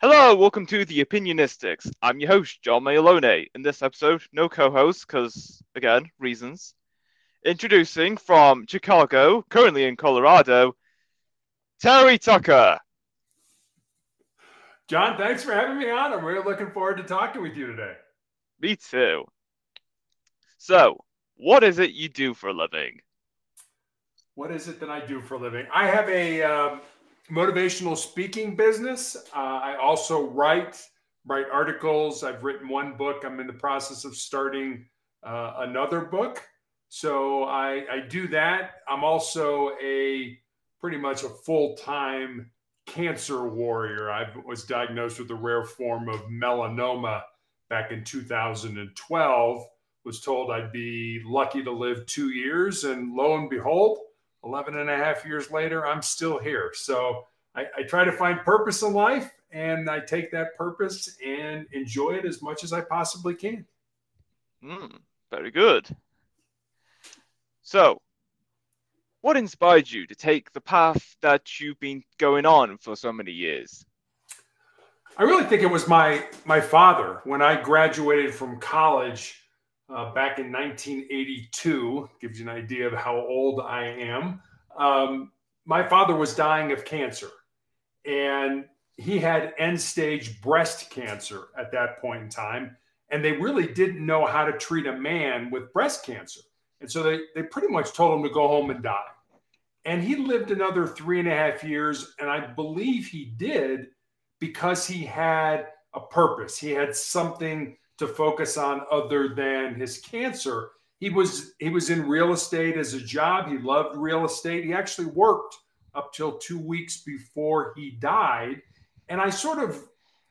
Hello, welcome to the Opinionistics. I'm your host, John Mayalone. In this episode, no co-host, because again, reasons. Introducing from Chicago, currently in Colorado, Terry Tucker. John, thanks for having me on. I'm really looking forward to talking with you today. Me too. So, what is it you do for a living? What is it that I do for a living? I have a um, motivational speaking business. Uh, I also write write articles. I've written one book. I'm in the process of starting uh, another book. So I, I do that. I'm also a pretty much a full time cancer warrior. I was diagnosed with a rare form of melanoma back in 2012. Was told I'd be lucky to live two years, and lo and behold, 11 and a half years later, I'm still here. So I, I try to find purpose in life, and I take that purpose and enjoy it as much as I possibly can. Hmm, very good. So, what inspired you to take the path that you've been going on for so many years? I really think it was my my father when I graduated from college uh, back in 1982. Gives you an idea of how old I am. Um, my father was dying of cancer, and he had end stage breast cancer at that point in time, and they really didn't know how to treat a man with breast cancer, and so they they pretty much told him to go home and die. And he lived another three and a half years, and I believe he did because he had a purpose. He had something to focus on other than his cancer. He was he was in real estate as a job. He loved real estate. He actually worked up till 2 weeks before he died, and I sort of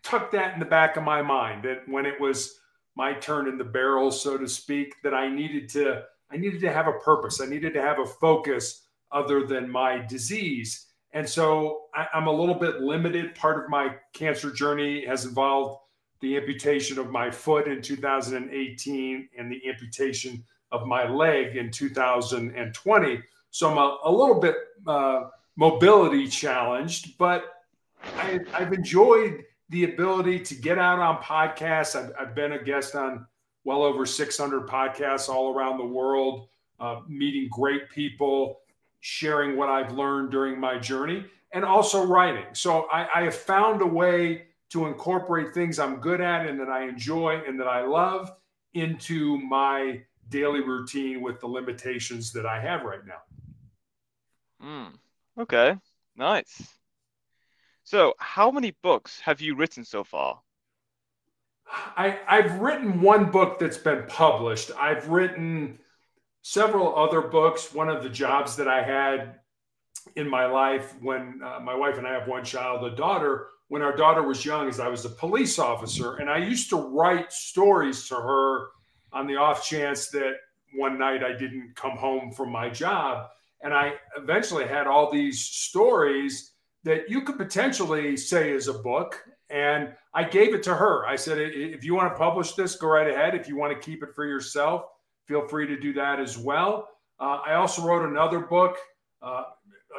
tucked that in the back of my mind that when it was my turn in the barrel so to speak that I needed to I needed to have a purpose. I needed to have a focus other than my disease. And so I, am a little bit limited. Part of my cancer journey has involved the amputation of my foot in 2018 and the amputation of my leg in 2020. So I'm a, a little bit uh, mobility challenged, but I, have enjoyed the ability to get out on podcasts. I've, I've, been a guest on well over 600 podcasts all around the world, uh, meeting great people, sharing what I've learned during my journey, and also writing. So I, I have found a way to incorporate things I'm good at and that I enjoy and that I love into my daily routine with the limitations that I have right now. Mm, okay, nice. So, how many books have you written so far? I, I've written one book that's been published. I've written several other books. One of the jobs that I had in my life when uh, my wife and I have one child, a daughter, when our daughter was young, is I was a police officer. And I used to write stories to her on the off chance that one night I didn't come home from my job. And I eventually had all these stories that you could potentially say is a book. And I gave it to her. I said, if you want to publish this, go right ahead. If you want to keep it for yourself, feel free to do that as well. Uh, I also wrote another book, uh,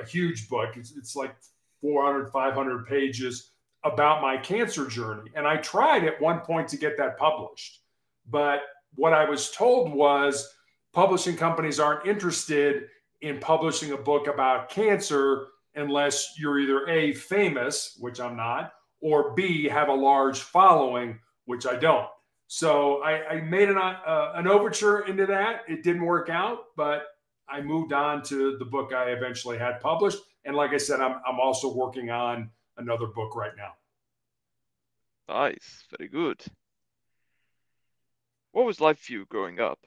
a huge book. It's, it's like 400, 500 pages about my cancer journey. And I tried at one point to get that published. But what I was told was publishing companies aren't interested in publishing a book about cancer unless you're either A, famous, which I'm not, or B, have a large following, which I don't. So I, I made an, uh, an overture into that. It didn't work out, but I moved on to the book I eventually had published. And like I said, I'm, I'm also working on another book right now. Nice. Very good. What was life for you growing up?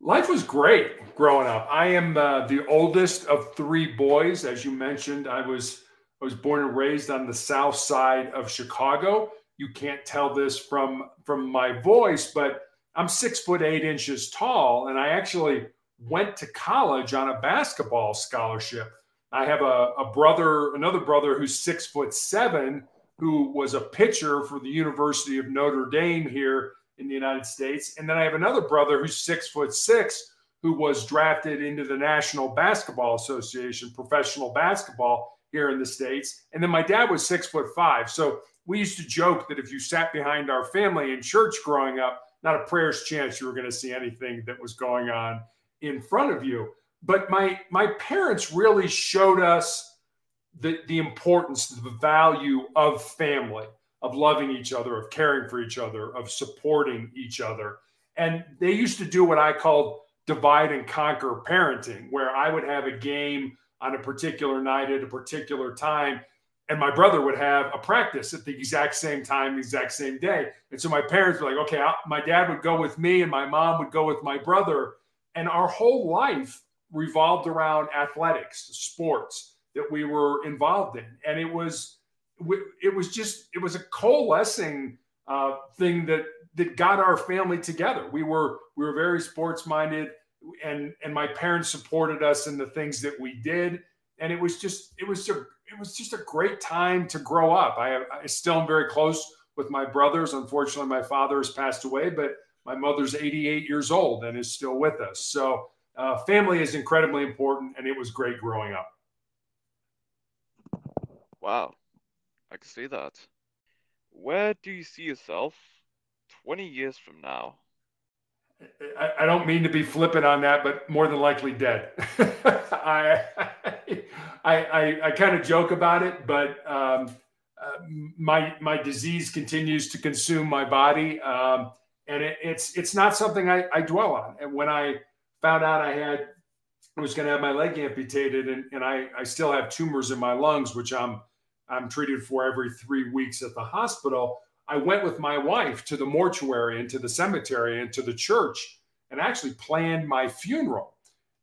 Life was great growing up. I am uh, the oldest of three boys. As you mentioned, I was I was born and raised on the south side of Chicago you can't tell this from from my voice, but I'm six foot eight inches tall, and I actually went to college on a basketball scholarship. I have a, a brother, another brother who's six foot seven, who was a pitcher for the University of Notre Dame here in the United States. And then I have another brother who's six foot six, who was drafted into the National Basketball Association, professional basketball, here in the States. And then my dad was six foot five. So we used to joke that if you sat behind our family in church growing up, not a prayer's chance you were going to see anything that was going on in front of you. But my my parents really showed us the, the importance, the value of family, of loving each other, of caring for each other, of supporting each other. And they used to do what I called divide and conquer parenting, where I would have a game on a particular night at a particular time. And my brother would have a practice at the exact same time, the exact same day. And so my parents were like, okay, I'll, my dad would go with me and my mom would go with my brother. And our whole life revolved around athletics, sports that we were involved in. And it was, it was just, it was a coalescing uh, thing that that got our family together. We were we were very sports minded, and and my parents supported us in the things that we did, and it was just it was a it was just a great time to grow up. I, I still am very close with my brothers. Unfortunately, my father has passed away, but my mother's 88 years old and is still with us. So uh, family is incredibly important, and it was great growing up. Wow, I can see that. Where do you see yourself 20 years from now? I, I don't mean to be flippant on that, but more than likely dead. I, I, I, I kind of joke about it, but um, uh, my my disease continues to consume my body, um, and it, it's it's not something I, I dwell on. And when I found out I had was going to have my leg amputated, and, and I, I still have tumors in my lungs, which I'm I'm treated for every three weeks at the hospital. I went with my wife to the mortuary and to the cemetery and to the church and actually planned my funeral.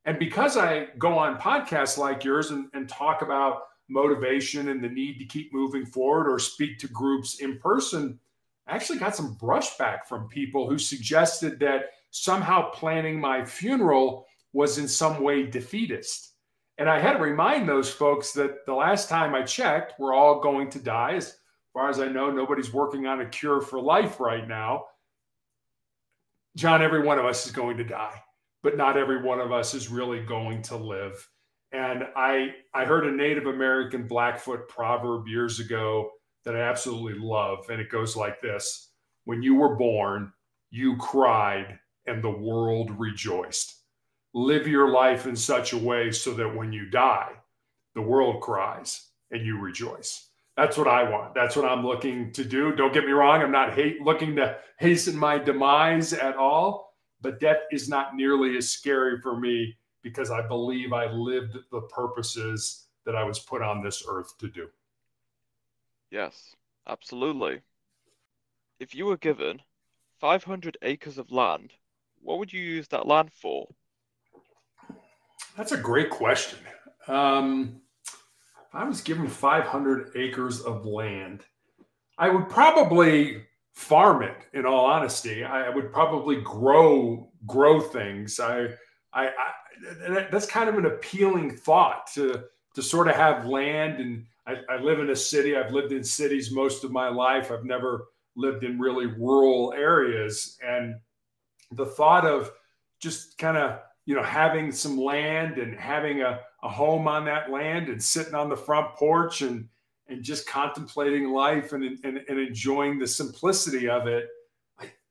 And because I go on podcasts like yours and, and talk about motivation and the need to keep moving forward or speak to groups in person, I actually got some brushback from people who suggested that somehow planning my funeral was in some way defeatist. And I had to remind those folks that the last time I checked, we're all going to die. As far as I know, nobody's working on a cure for life right now. John, every one of us is going to die, but not every one of us is really going to live. And I I heard a Native American Blackfoot proverb years ago that I absolutely love, and it goes like this: When you were born, you cried, and the world rejoiced live your life in such a way so that when you die, the world cries and you rejoice. That's what I want. That's what I'm looking to do. Don't get me wrong. I'm not hate, looking to hasten my demise at all, but death is not nearly as scary for me because I believe I lived the purposes that I was put on this earth to do. Yes, absolutely. If you were given 500 acres of land, what would you use that land for? That's a great question. Um, I was given 500 acres of land, I would probably farm it. In all honesty, I would probably grow grow things. I, I, I that's kind of an appealing thought to to sort of have land. And I, I live in a city. I've lived in cities most of my life. I've never lived in really rural areas, and the thought of just kind of you know, having some land and having a, a home on that land and sitting on the front porch and and just contemplating life and, and, and enjoying the simplicity of it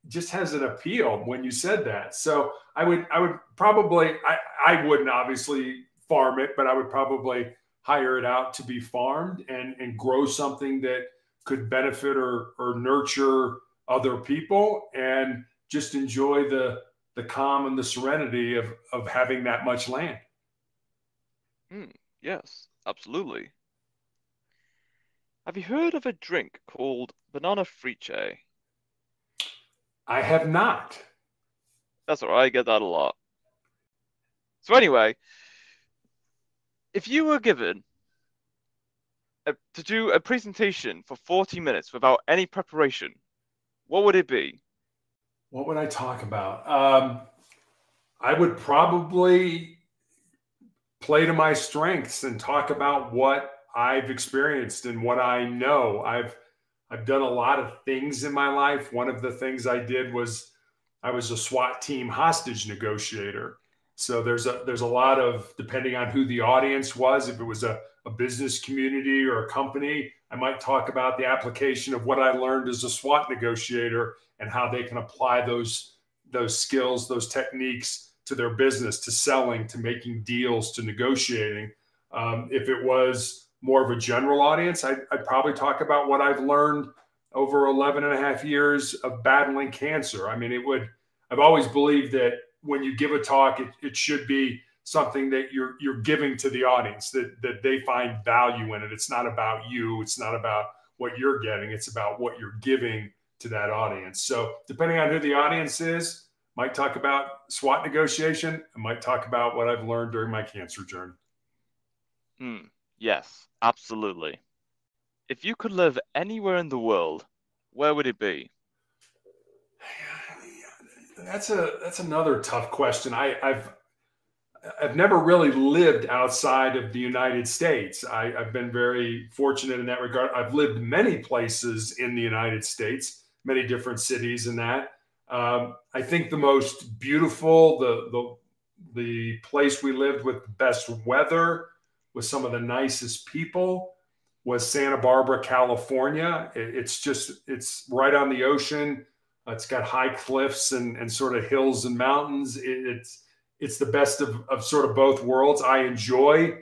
just has an appeal when you said that. So I would I would probably I, I wouldn't obviously farm it, but I would probably hire it out to be farmed and and grow something that could benefit or or nurture other people and just enjoy the the calm and the serenity of of having that much land. Mm, yes, absolutely. Have you heard of a drink called banana friche? I have not. That's all right. I get that a lot. So anyway, if you were given a, to do a presentation for 40 minutes without any preparation, what would it be? What would I talk about? Um, I would probably play to my strengths and talk about what I've experienced and what I know. I've I've done a lot of things in my life. One of the things I did was I was a SWAT team hostage negotiator. So there's a there's a lot of depending on who the audience was, if it was a, a business community or a company, I might talk about the application of what I learned as a SWAT negotiator and how they can apply those those skills, those techniques to their business, to selling, to making deals, to negotiating. Um, if it was more of a general audience, I'd, I'd, probably talk about what I've learned over 11 and a half years of battling cancer. I mean, it would, I've always believed that when you give a talk, it, it should be something that you're you're giving to the audience that that they find value in it. It's not about you. It's not about what you're getting. It's about what you're giving to that audience. So depending on who the audience is, might talk about SWAT negotiation. I might talk about what I've learned during my cancer journey. Hmm. Yes, absolutely. If you could live anywhere in the world, where would it be? That's a that's another tough question. I, I've I've never really lived outside of the United States. I, have been very fortunate in that regard. I've lived many places in the United States, many different cities, and that. Um, I think the most beautiful, the the the place we lived with the best weather, with some of the nicest people, was Santa Barbara, California. It, it's just it's right on the ocean. It's got high cliffs and and sort of hills and mountains. It, it's it's the best of, of sort of both worlds. I enjoy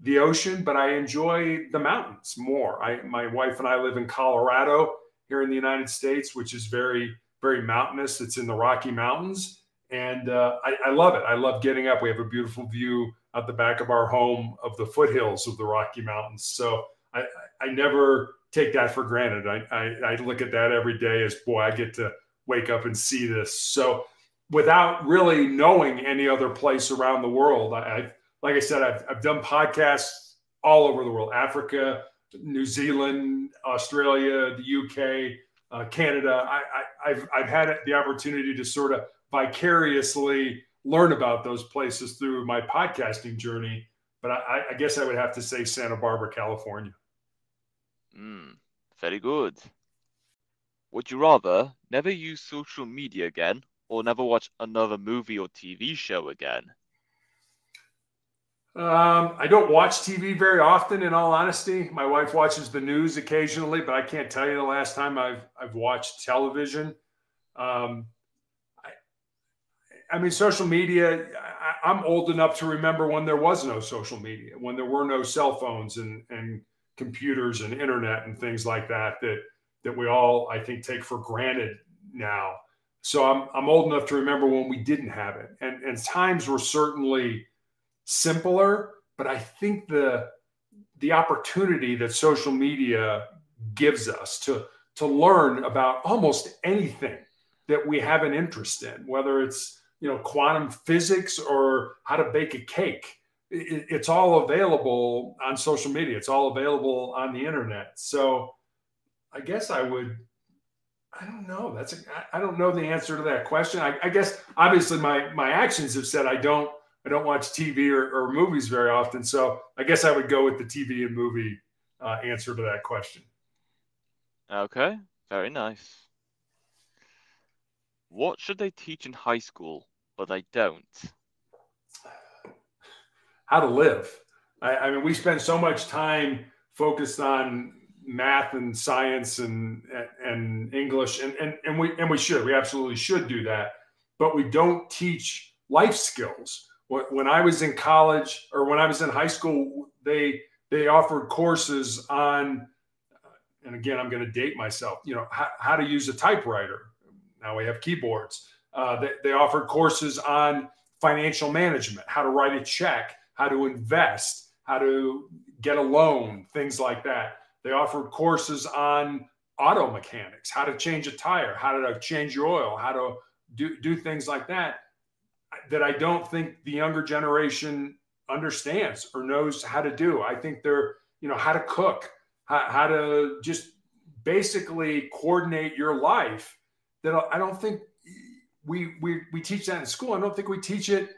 the ocean, but I enjoy the mountains more. I, my wife and I live in Colorado here in the United States, which is very, very mountainous. It's in the Rocky Mountains. And uh, I, I love it. I love getting up. We have a beautiful view at the back of our home of the foothills of the Rocky Mountains. So I, I never take that for granted. I, I, I look at that every day as, boy, I get to wake up and see this. So without really knowing any other place around the world. I, have like I said, I've, I've done podcasts all over the world, Africa, New Zealand, Australia, the UK, uh, Canada. I, I, I've, I've had the opportunity to sort of vicariously learn about those places through my podcasting journey. But I, I guess I would have to say Santa Barbara, California. Mm, very good. Would you rather never use social media again or never watch another movie or TV show again? Um, I don't watch TV very often, in all honesty. My wife watches the news occasionally, but I can't tell you the last time I've I've watched television. Um, I, I mean, social media. I, I'm old enough to remember when there was no social media, when there were no cell phones and and computers and internet and things like that. That that we all, I think, take for granted now. So I'm, I'm old enough to remember when we didn't have it. And, and times were certainly simpler, but I think the, the opportunity that social media gives us to, to learn about almost anything that we have an interest in, whether it's, you know, quantum physics or how to bake a cake. it's all available on social media. It's all available on the internet. So I guess I would I don't know. That's a, I don't know the answer to that question. I, I, guess obviously my my actions have said I don't I don't watch TV or, or movies very often. So I guess I would go with the TV and movie uh, answer to that question. Okay, very nice. What should they teach in high school, but they don't? How to live. I, I mean, we spend so much time focused on math and science and and English and, and and we and we should we absolutely should do that. But we don't teach life skills. When I was in college or when I was in high school they they offered courses on and again I'm going to date myself you know how, how, to use a typewriter. Now we have keyboards. Uh, they, they offered courses on financial management how to write a check how to invest how to get a loan things like that they offered courses on auto mechanics, how to change a tire, how to change your oil, how to do, do things like that, that I don't think the younger generation understands or knows how to do. I think they're, you know, how to cook, how, how to just basically coordinate your life that I don't think we, we, we teach that in school. I don't think we teach it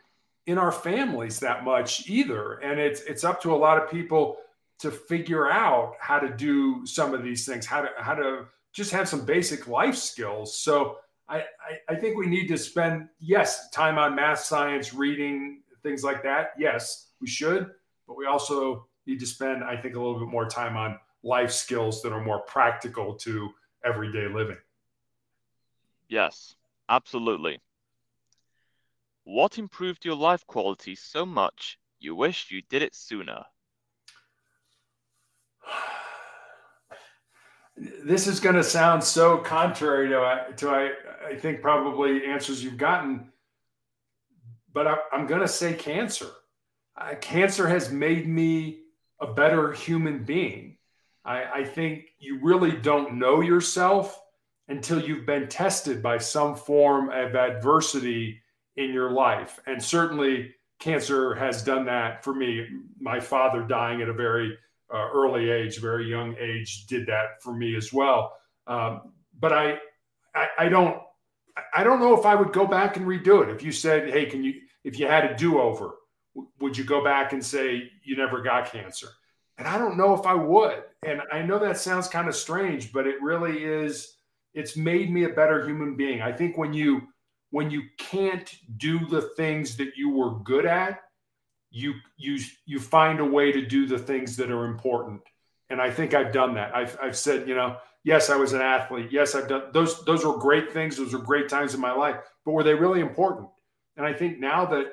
in our families that much either. And it's, it's up to a lot of people to figure out how to do some of these things, how to how to just have some basic life skills. So I, I, I think we need to spend yes time on math, science, reading, things like that. Yes, we should, but we also need to spend, I think, a little bit more time on life skills that are more practical to everyday living. Yes, absolutely. What improved your life quality so much you wish you did it sooner? This is going to sound so contrary to, to I, I think probably answers you've gotten, but I, am going to say cancer. Uh, cancer has made me a better human being. I, I think you really don't know yourself until you've been tested by some form of adversity in your life. And certainly, cancer has done that for me. My father dying at a very uh, early age, very young age, did that for me as well. Um, but I, I, I, don't, I don't know if I would go back and redo it. If you said, "Hey, can you, if you had a do over, would you go back and say you never got cancer?" And I don't know if I would. And I know that sounds kind of strange, but it really is. It's made me a better human being. I think when you when you can't do the things that you were good at, you you you find a way to do the things that are important. And I think I've done that. I've I've said, you know, yes, I was an athlete. Yes, I've done those those were great things. Those were great times in my life. But were they really important? And I think now that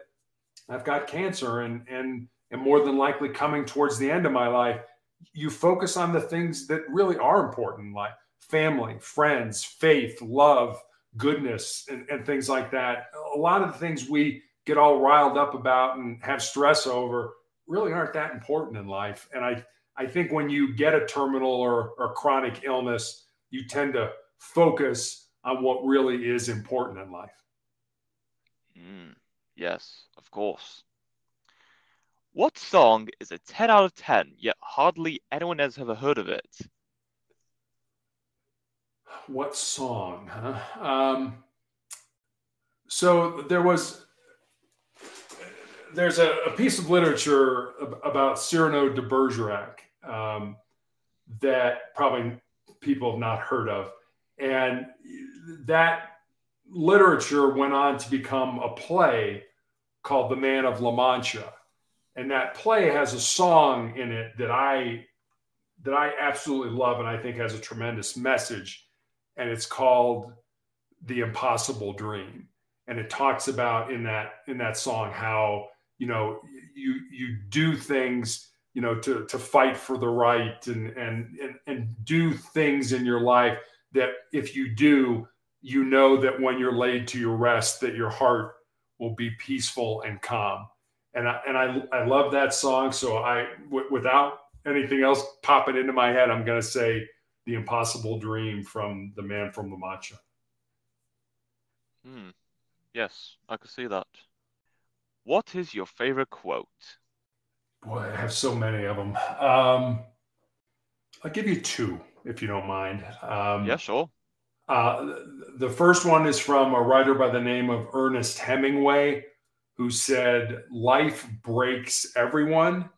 I've got cancer and and and more than likely coming towards the end of my life, you focus on the things that really are important in life family, friends, faith, love, goodness, and, and things like that. A lot of the things we get all riled up about and have stress over really aren't that important in life. And I, I think when you get a terminal or, or chronic illness, you tend to focus on what really is important in life. Mm, yes, of course. What song is a 10 out of 10, yet hardly anyone has ever heard of it? What song? Huh? Um, so there was there's a, a, piece of literature about Cyrano de Bergerac um, that probably people have not heard of, and that literature went on to become a play called The Man of La Mancha. And that play has a song in it that I that I absolutely love and I think has a tremendous message. And it's called The Impossible Dream. And it talks about in that in that song how you know you you do things you know to to fight for the right and and and, and do things in your life that if you do you know that when you're laid to your rest that your heart will be peaceful and calm and I and I I love that song. So I w- without anything else popping into my head, I'm going to say "The Impossible Dream" from the Man from La Mancha. Hmm. Yes, I can see that. What is your favorite quote? Boy, I have so many of them. Um, I'll give you two, if you don't mind. Um, yeah, sure. Uh, the first one is from a writer by the name of Ernest Hemingway who said, Life breaks everyone,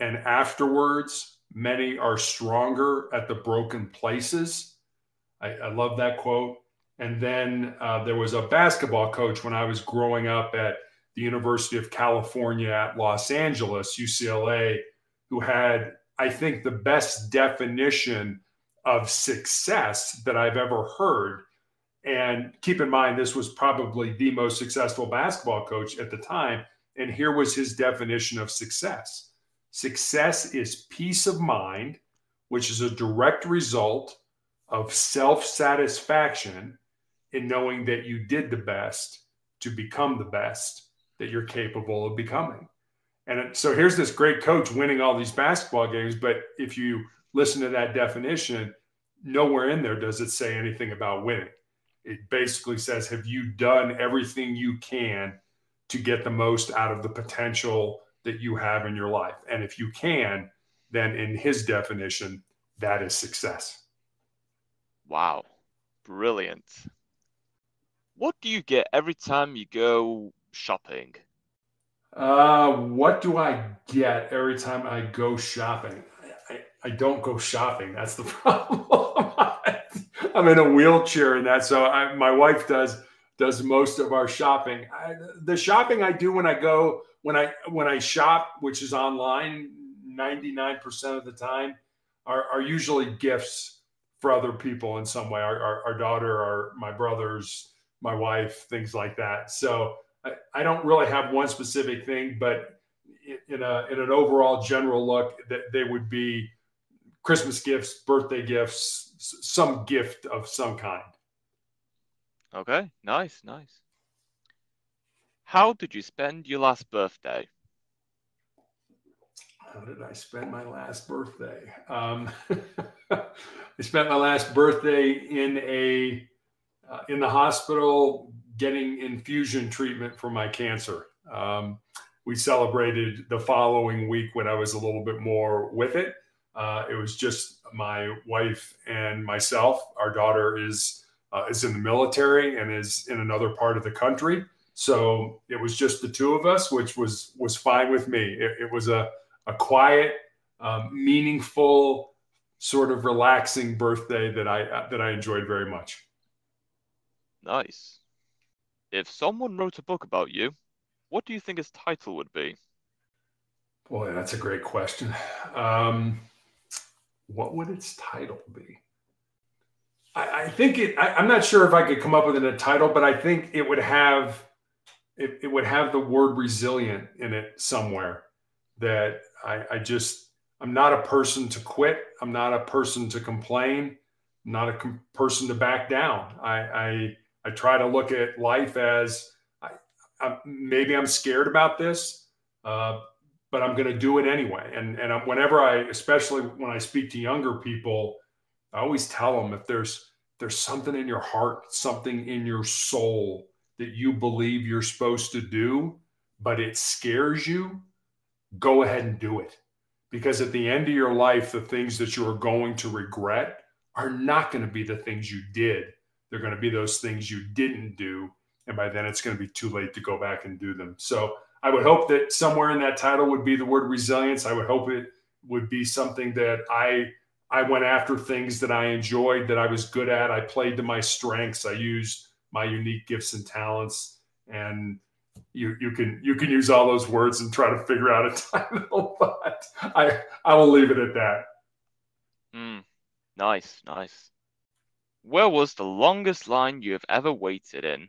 and afterwards, many are stronger at the broken places. I, I love that quote. And then uh, there was a basketball coach when I was growing up at the University of California at Los Angeles, UCLA, who had, I think, the best definition of success that I've ever heard. And keep in mind, this was probably the most successful basketball coach at the time. And here was his definition of success success is peace of mind, which is a direct result of self satisfaction in knowing that you did the best to become the best that you're capable of becoming. And so here's this great coach winning all these basketball games. But if you listen to that definition, nowhere in there does it say anything about winning it basically says, have you done everything you can to get the most out of the potential that you have in your life? And if you can, then in his definition, that is success. Wow. Brilliant. What do you get every time you go shopping? Uh, what do I get every time I go shopping? I, I, I don't go shopping. That's the problem. I'm in a wheelchair and that. So I, my wife does does most of our shopping. I, the shopping I do when I go when I when I shop, which is online 99% of the time are, are usually gifts for other people in some way. Our, our, our daughter, our, my brothers, my wife, things like that. So I, I don't really have one specific thing, but in a in an overall general look, that they would be Christmas gifts, birthday gifts, some gift of some kind. Okay, nice, nice. How did you spend your last birthday? How did I spend my last birthday? Um, I spent my last birthday in a uh, in the hospital getting infusion treatment for my cancer. Um, we celebrated the following week when I was a little bit more with it. Uh, it was just my wife and myself. Our daughter is uh, is in the military and is in another part of the country, so it was just the two of us, which was was fine with me. It, it was a a quiet, um, meaningful, sort of relaxing birthday that I that I enjoyed very much. Nice. If someone wrote a book about you, what do you think its title would be? Boy, that's a great question. Um, what would its title be? I, I think it. I, am not sure if I could come up with a title, but I think it would have it, it would have the word resilient in it somewhere. That I, I just I'm not a person to quit. I'm not a person to complain. I'm not a com- person to back down. I, I I try to look at life as I, I, maybe I'm scared about this, uh, but I'm going to do it anyway. And and whenever I, especially when I speak to younger people, I always tell them if there's there's something in your heart, something in your soul that you believe you're supposed to do, but it scares you, go ahead and do it. Because at the end of your life, the things that you are going to regret are not going to be the things you did. They're going to be those things you didn't do. And by then, it's going to be too late to go back and do them. So I would hope that somewhere in that title would be the word resilience. I would hope it would be something that I I went after things that I enjoyed, that I was good at. I played to my strengths. I used my unique gifts and talents. And you you can you can use all those words and try to figure out a title, but I I will leave it at that. Mm, nice, nice. Where was the longest line you have ever waited in?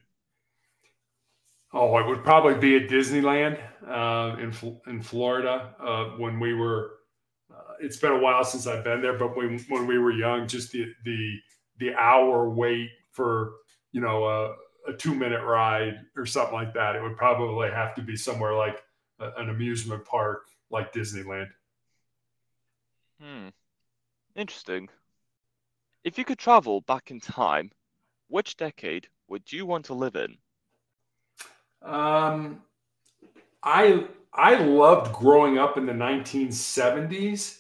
Oh, it would probably be at Disneyland uh, in in Florida uh, when we were. Uh, it's been a while since I've been there, but when when we were young, just the the the hour wait for you know a, a two minute ride or something like that, it would probably have to be somewhere like a, an amusement park like Disneyland. Hmm. Interesting. If you could travel back in time, which decade would you want to live in? Um, I I loved growing up in the 1970s,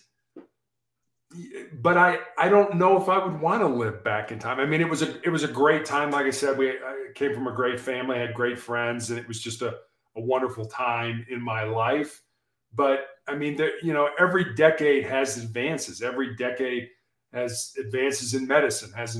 but I I don't know if I would want to live back in time. I mean, it was a it was a great time. Like I said, we I came from a great family, had great friends, and it was just a, a wonderful time in my life. But I mean, there, you know, every decade has advances. Every decade has advances in medicine, has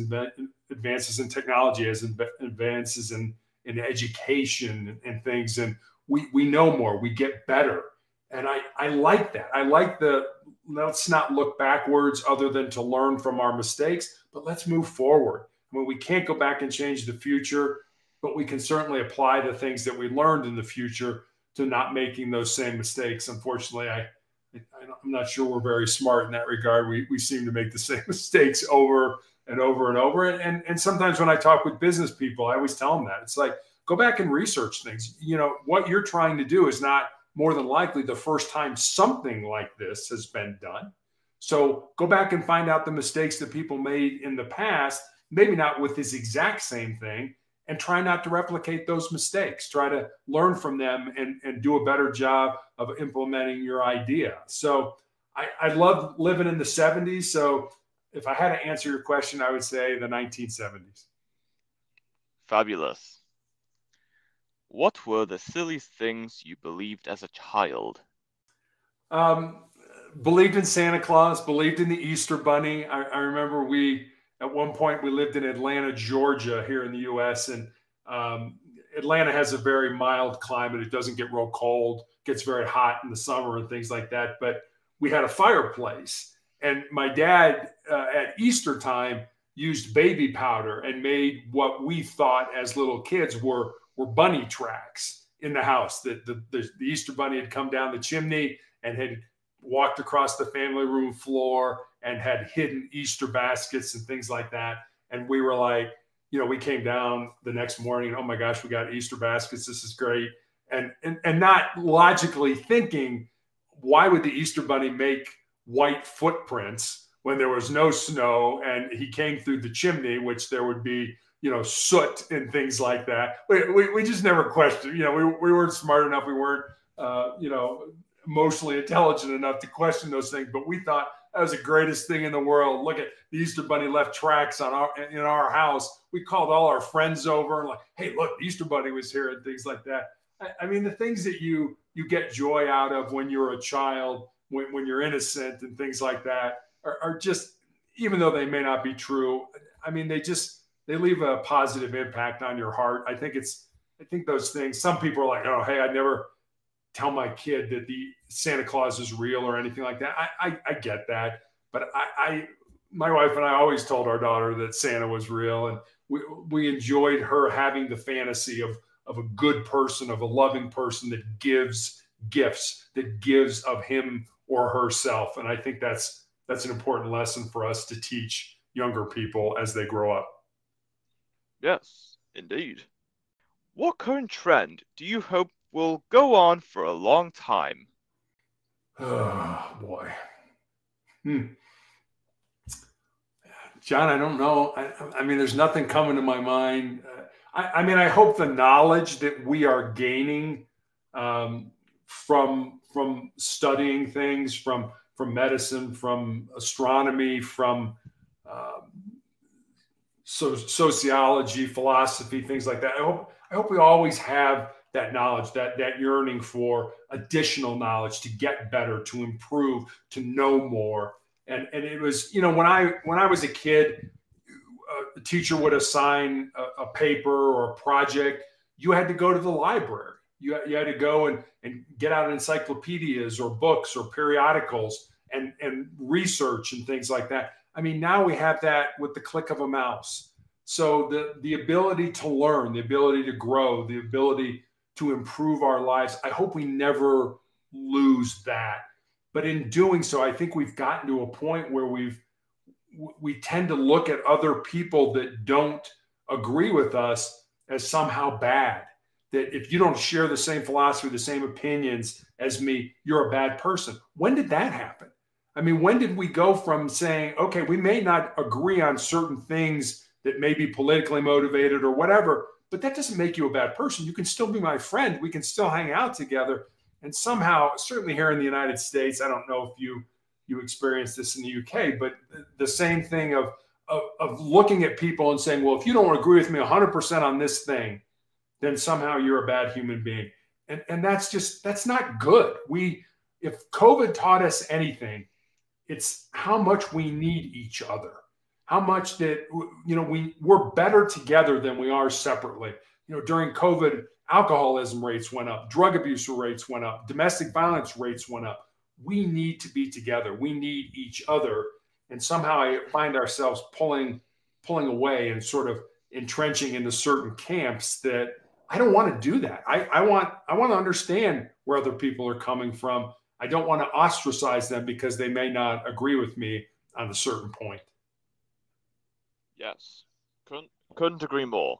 advances in technology, has advances in in education and things. And we, we know more, we get better. And I, I like that. I like the let's not look backwards other than to learn from our mistakes, but let's move forward. I mean, we can't go back and change the future, but we can certainly apply the things that we learned in the future to not making those same mistakes. Unfortunately, I, I'm not sure we're very smart in that regard. We, we seem to make the same mistakes over and over and over. And, and, and sometimes when I talk with business people, I always tell them that it's like, go back and research things. You know, what you're trying to do is not more than likely the first time something like this has been done. So go back and find out the mistakes that people made in the past, maybe not with this exact same thing, and try not to replicate those mistakes. Try to learn from them and, and do a better job of implementing your idea. So I, I love living in the 70s. So if I had to answer your question, I would say the 1970s. Fabulous. What were the silliest things you believed as a child? Um, believed in Santa Claus, believed in the Easter Bunny. I, I, remember we, at one point, we lived in Atlanta, Georgia, here in the U.S., and um, Atlanta has a very mild climate. It doesn't get real cold, gets very hot in the summer and things like that. But we had a fireplace. And my dad uh, at Easter time used baby powder and made what we thought as little kids were were bunny tracks in the house. That the, the, the Easter bunny had come down the chimney and had walked across the family room floor and had hidden Easter baskets and things like that. And we were like, you know, we came down the next morning. Oh my gosh, we got Easter baskets. This is great. And and and not logically thinking, why would the Easter bunny make white footprints when there was no snow and he came through the chimney, which there would be, you know, soot and things like that. We, we, we just never questioned, you know, we, we weren't smart enough. We weren't, uh, you know, emotionally intelligent enough to question those things. But we thought that was the greatest thing in the world. Look at the Easter Bunny left tracks on our in our house. We called all our friends over and like, hey, look, Easter Bunny was here and things like that. I, I mean, the things that you you get joy out of when you're a child, when, when you're innocent and things like that are, are just even though they may not be true. I mean, they just they leave a positive impact on your heart. I think it's I think those things. Some people are like, oh, hey, I never tell my kid that the Santa Claus is real or anything like that. I, I, I get that, but I, I, my wife and I always told our daughter that Santa was real, and we we enjoyed her having the fantasy of of a good person, of a loving person that gives gifts, that gives of him or herself, and I think that's that's an important lesson for us to teach younger people as they grow up. Yes, indeed. What current trend do you hope will go on for a long time. Oh, boy. Hmm. John, I don't know. I, I, mean, there's nothing coming to my mind. Uh, I, I, mean, I hope the knowledge that we are gaining um, from from studying things, from from medicine, from astronomy, from um, so, sociology, philosophy, things like that. I hope I hope we always have that knowledge, that that yearning for additional knowledge to get better, to improve, to know more. And and it was, you know, when I when I was a kid, a teacher would assign a, a paper or a project. You had to go to the library. You, you had to go and, and get out encyclopedias or books or periodicals and, and research and things like that. I mean, now we have that with the click of a mouse. So the the ability to learn, the ability to grow, the ability to improve our lives. I hope we never lose that. But in doing so, I think we've gotten to a point where we've we tend to look at other people that don't agree with us as somehow bad. That if you don't share the same philosophy, the same opinions as me, you're a bad person. When did that happen? I mean, when did we go from saying, okay, we may not agree on certain things that may be politically motivated or whatever, but that doesn't make you a bad person. You can still be my friend. We can still hang out together. And somehow, certainly here in the United States, I don't know if you you experience this in the UK, but the same thing of, of, of looking at people and saying, well, if you don't agree with me 100% on this thing, then somehow you're a bad human being. And, and that's just, that's not good. We, if COVID taught us anything, it's how much we need each other how much that you know we we're better together than we are separately. You know, during COVID, alcoholism rates went up, drug abuse rates went up, domestic violence rates went up. We need to be together. We need each other, and somehow I find ourselves pulling pulling away and sort of entrenching into certain camps that I don't want to do that. I, I want I want to understand where other people are coming from. I don't want to ostracize them because they may not agree with me on a certain point. Yes, couldn't couldn't agree more.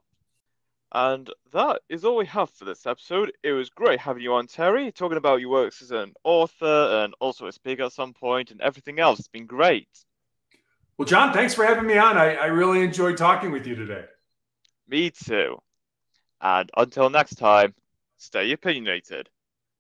And that is all we have for this episode. It was great having you on, Terry, talking about your works as an author and also a speaker at some point and everything else. It's been great. Well, John, thanks for having me on. I, I really enjoyed talking with you today. Me too. And until next time, stay opinionated.